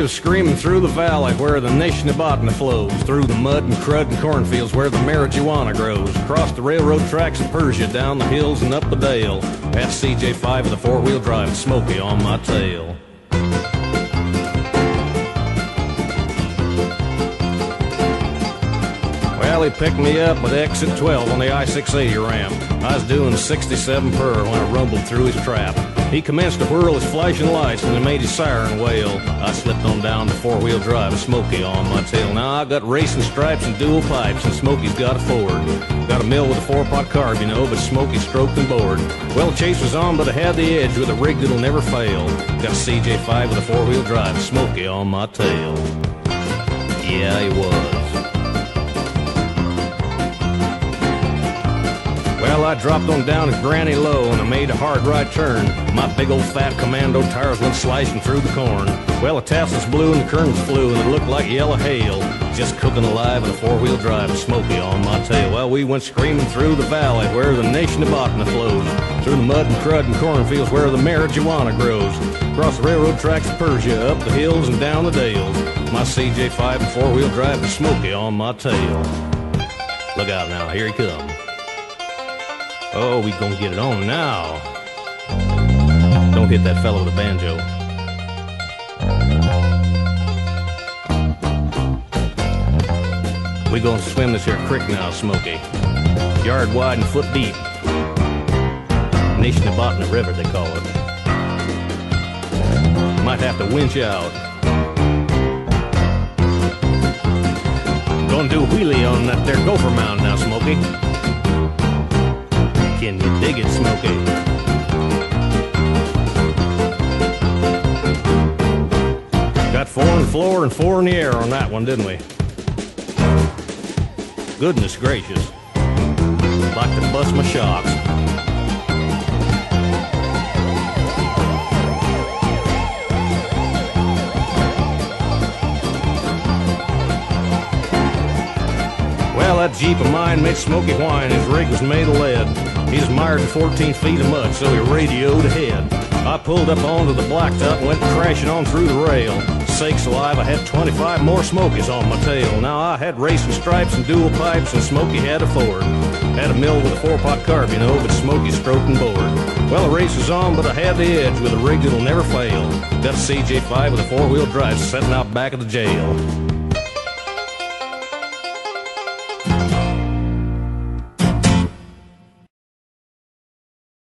was screaming through the valley where the Nishnabotna flows, through the mud and crud and cornfields where the marijuana grows, across the railroad tracks of Persia, down the hills and up the dale. That's CJ5 with a four-wheel drive, Smoky on my tail. Well, he picked me up with exit 12 on the I-680 ramp. I was doing 67 per when I rumbled through his trap. He commenced to whirl his flashing lights and he made his siren wail. I slipped on down to four-wheel drive with Smokey on my tail. Now I got racing stripes and dual pipes and Smokey's got a Ford. Got a mill with a four-pot carb, you know, but Smokey stroked and bored. Well, chase was on, but I had the edge with a rig that'll never fail. Got a CJ5 with a four-wheel drive, Smokey on my tail. Yeah, he was. I dropped on down at Granny Low and I made a hard right turn. My big old fat commando tires went slicing through the corn. Well, the tassels blew and the kernels flew and it looked like yellow hail. Just cooking alive in a four-wheel drive, Smoky on my tail. Well, we went screaming through the valley where the Nishnabotna flows. Through the mud and crud and cornfields where the marijuana grows. Across the railroad tracks of Persia, up the hills and down the dales. My CJ5 and four-wheel drive, Smoky on my tail. Look out now, here he comes. Oh, we gonna get it on now. Don't hit that fellow with a banjo. We gonna swim this here creek now, Smokey. Yard wide and foot deep. Nishnabotna River, they call it. Might have to winch out. Gonna do wheelie on that there gopher mound now, Smoky. Can you dig it, Smokey? Got four in the floor and four in the air on that one, didn't we? Goodness gracious. Like to bust my shocks. Well, that Jeep of mine made Smoky whine. His rig was made of lead. He's mired in 14 feet of mud, so he radioed ahead. I pulled up onto the blacktop and went crashing on through the rail. Sakes alive, I had 25 more Smokies on my tail. Now I had racing stripes and dual pipes, and Smoky had a Ford. Had a mill with a four-pot carb, you know, but Smoky stroked and bored. Well, the race was on, but I had the edge with a rig that'll never fail. Got a CJ5 with a four-wheel drive sitting out back of the jail.